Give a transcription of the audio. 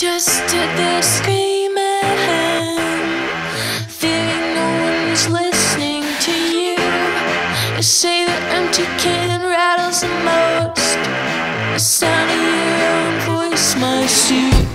just stood there screaming, fearing no one was listening to you. You say the empty can rattles the most. The sound of your own voice must soothe.